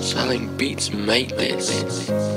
Selling beats mateless.